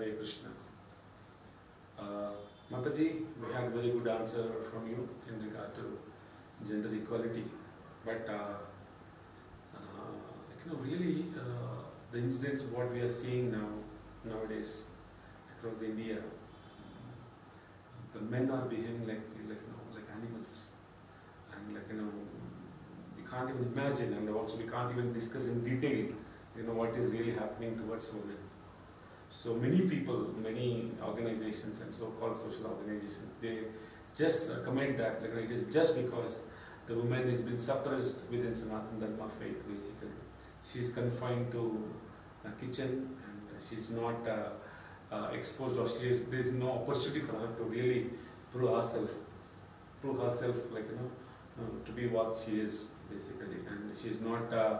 Hare Krishna. Uh, Mataji, we had very good answer from you in regard to gender equality, but uh, uh, you know, really, uh, the incidents what we are seeing now nowadays across India, the men are behaving like like you know like animals, and like you know we can't even imagine, and also we can't even discuss in detail, you know what is really happening towards women. So many people, many organizations and so-called social organizations, they just uh, comment that like, it is just because the woman has been suppressed within Sanatana Dharma faith basically. She is confined to a kitchen and she is not uh, uh, exposed or she is, there is no opportunity for her to really prove herself, prove herself like you know uh, to be what she is basically and she is not uh,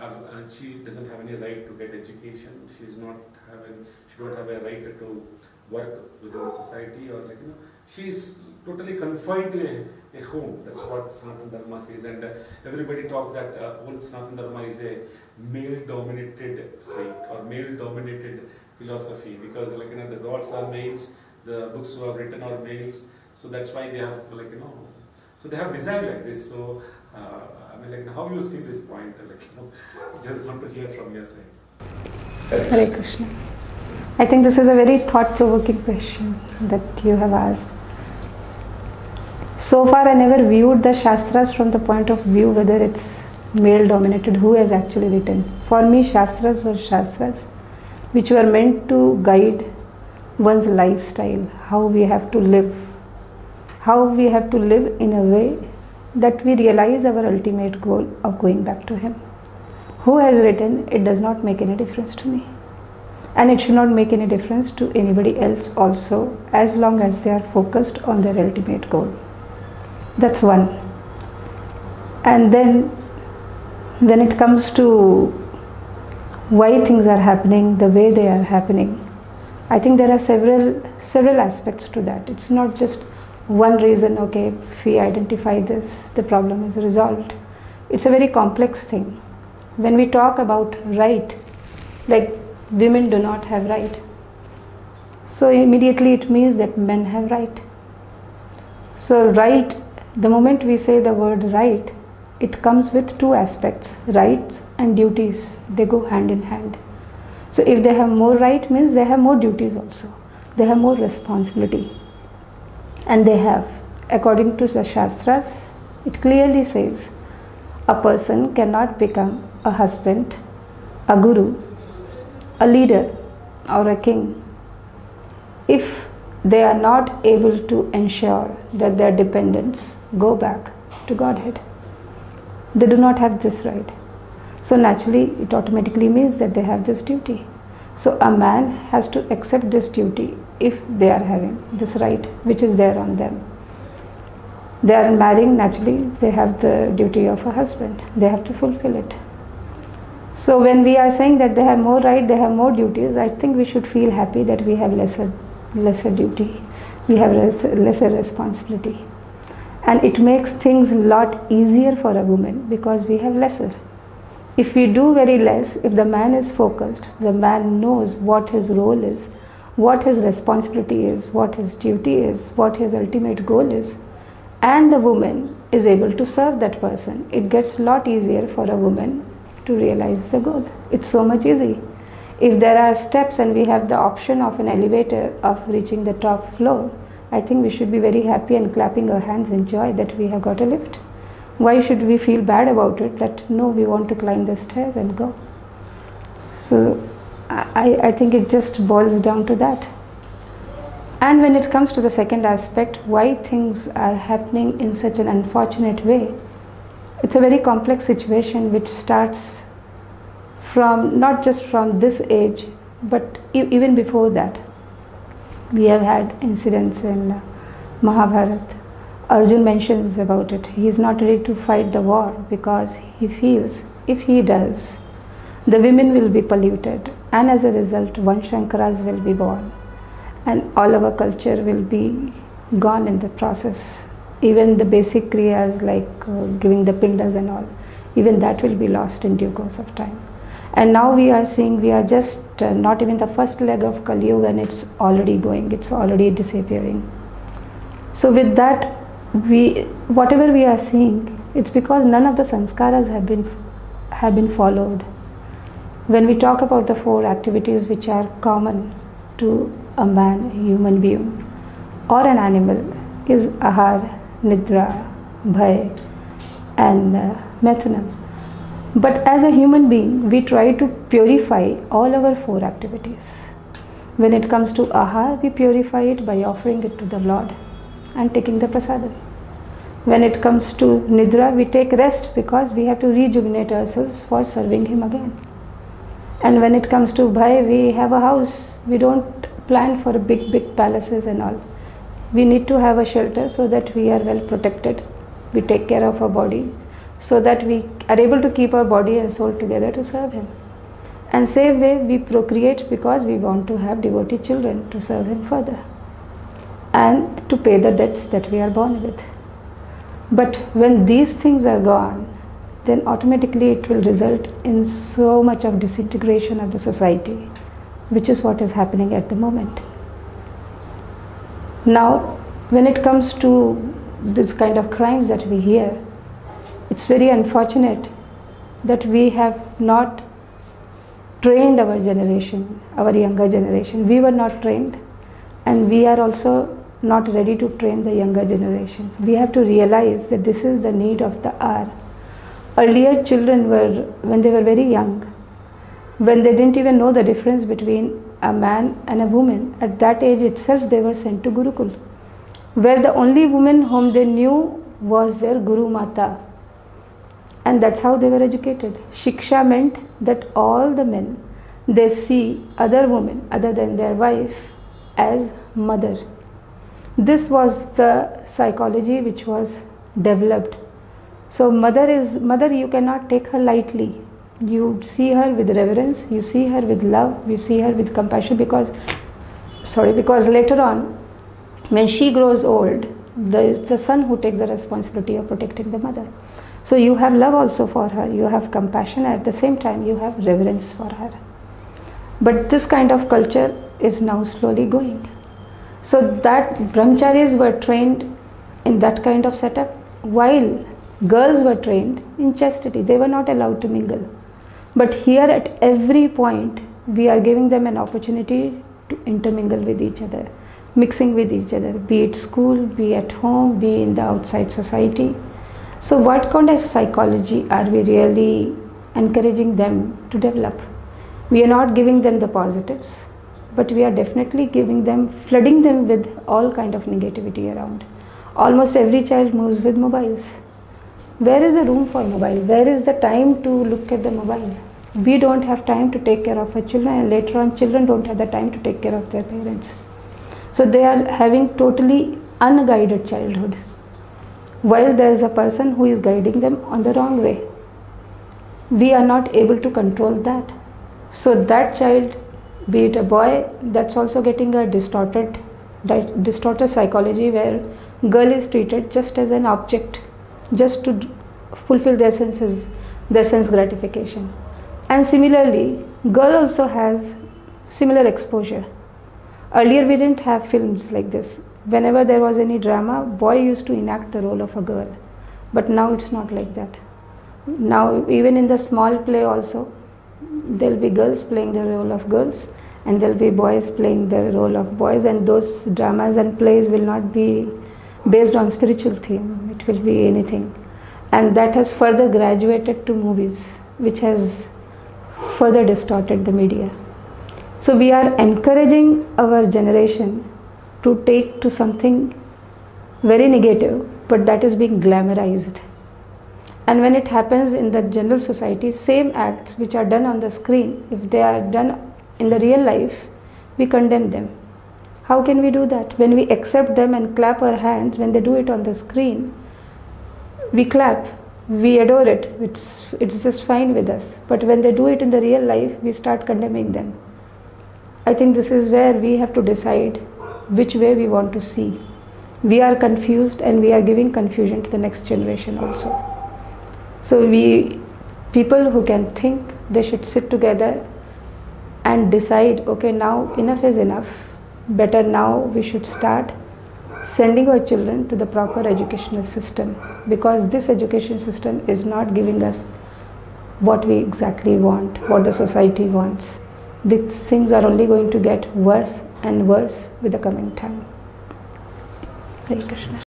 have and she doesn't have any right to get education. She is not having she don't have a right to work within the society or like you know she is totally confined to a, a home. That's what Sanatana Dharma says, and uh, everybody talks that uh, whole Sanatana Dharma is a male-dominated faith or male-dominated philosophy because like you know the gods are males, the books who are written are males, so that's why they have like you know so they have designed like this. So uh, I mean like how you see this point? Like you know, just want to hear from your side. Hare Krishna. I think this is a very thought provoking question that you have asked. So far, I never viewed the Shastras from the point of view whether it's male dominated, who has actually written. For me, Shastras were Shastras which were meant to guide one's lifestyle, how we have to live, how we have to live in a way that we realize our ultimate goal of going back to Him. Who has written, it does not make any difference to me. And it should not make any difference to anybody else also, as long as they are focused on their ultimate goal. That's one. And then, when it comes to why things are happening the way they are happening, I think there are several several aspects to that. It's not just one reason. Okay, if we identify this, the problem is resolved. It's a very complex thing. When we talk about right, like women do not have right, so immediately it means that men have right. So right the moment we say the word right, it comes with two aspects rights and duties. They go hand in hand. So, if they have more right, means they have more duties also, they have more responsibility. And they have, according to the Shastras, it clearly says a person cannot become a husband, a guru, a leader, or a king if they are not able to ensure that their dependents go back to Godhead. They do not have this right. So, naturally, it automatically means that they have this duty. So, a man has to accept this duty if they are having this right which is there on them. They are marrying, naturally, they have the duty of a husband, they have to fulfill it. So, when we are saying that they have more right, they have more duties, I think we should feel happy that we have lesser, lesser duty, we have lesser, lesser responsibility and it makes things a lot easier for a woman because we have lesser if we do very less if the man is focused the man knows what his role is what his responsibility is what his duty is what his ultimate goal is and the woman is able to serve that person it gets a lot easier for a woman to realize the goal it's so much easy if there are steps and we have the option of an elevator of reaching the top floor I think we should be very happy and clapping our hands in joy that we have got a lift. Why should we feel bad about it that no, we want to climb the stairs and go? So I, I think it just boils down to that. And when it comes to the second aspect, why things are happening in such an unfortunate way, it's a very complex situation which starts from not just from this age, but e- even before that we have had incidents in Mahabharata. Arjun mentions about it. He is not ready to fight the war because he feels if he does, the women will be polluted, and as a result, Vanshankaras will be born, and all our culture will be gone in the process. Even the basic kriyas like uh, giving the pindas and all, even that will be lost in due course of time. And now we are seeing we are just uh, not even the first leg of Kali Yuga and it's already going, it's already disappearing. So, with that, we whatever we are seeing, it's because none of the sanskaras have been have been followed. When we talk about the four activities which are common to a man, a human being, or an animal, is ahar, nidra, bhay, and uh, methunam. But as a human being, we try to purify all our four activities. When it comes to ahar, we purify it by offering it to the Lord and taking the prasadam. When it comes to nidra, we take rest because we have to rejuvenate ourselves for serving Him again. And when it comes to bhay, we have a house. We don't plan for big, big palaces and all. We need to have a shelter so that we are well protected. We take care of our body so that we are able to keep our body and soul together to serve Him. And same way, we procreate because we want to have devotee children to serve Him further and to pay the debts that we are born with. But when these things are gone, then automatically it will result in so much of disintegration of the society, which is what is happening at the moment. Now, when it comes to this kind of crimes that we hear, it's very unfortunate that we have not trained our generation, our younger generation. We were not trained, and we are also not ready to train the younger generation. We have to realize that this is the need of the hour. Earlier, children were, when they were very young, when they didn't even know the difference between a man and a woman, at that age itself they were sent to Gurukul, where the only woman whom they knew was their Guru Mata. And that's how they were educated. Shiksha meant that all the men they see other women other than their wife as mother this was the psychology which was developed. So mother is mother you cannot take her lightly. You see her with reverence you see her with love you see her with compassion because sorry because later on when she grows old the, the son who takes the responsibility of protecting the mother. So you have love also for her you have compassion at the same time you have reverence for her. But this kind of culture is now slowly going so that brahmacharis were trained in that kind of setup while girls were trained in chastity. They were not allowed to mingle. But here at every point we are giving them an opportunity to intermingle with each other, mixing with each other, be it school, be at home, be in the outside society. So what kind of psychology are we really encouraging them to develop? We are not giving them the positives but we are definitely giving them flooding them with all kind of negativity around. Almost every child moves with mobiles. Where is the room for mobile? Where is the time to look at the mobile? We don't have time to take care of our children and later on children don't have the time to take care of their parents. So they are having totally unguided childhood while there is a person who is guiding them on the wrong way. We are not able to control that. So that child be it a boy that's also getting a distorted distorted psychology where girl is treated just as an object just to fulfill their senses their sense gratification. And similarly girl also has similar exposure. Earlier we didn't have films like this. Whenever there was any drama boy used to enact the role of a girl. But now it's not like that. Now even in the small play also there'll be girls playing the role of girls and there'll be boys playing the role of boys and those dramas and plays will not be based on spiritual theme. It will be anything. And that has further graduated to movies which has further distorted the media. So we are encouraging our generation to take to something very negative but that is being glamorized and when it happens in the general society same acts which are done on the screen if they are done in the real life we condemn them. How can we do that? When we accept them and clap our hands when they do it on the screen we clap we adore it it's it's just fine with us. But when they do it in the real life we start condemning them. I think this is where we have to decide which way we want to see. We are confused and we are giving confusion to the next generation also so we people who can think they should sit together and decide okay now enough is enough. Better now we should start sending our children to the proper educational system because this education system is not giving us what we exactly want what the society wants. These things are only going to get worse and worse with the coming time. Hare Krishna.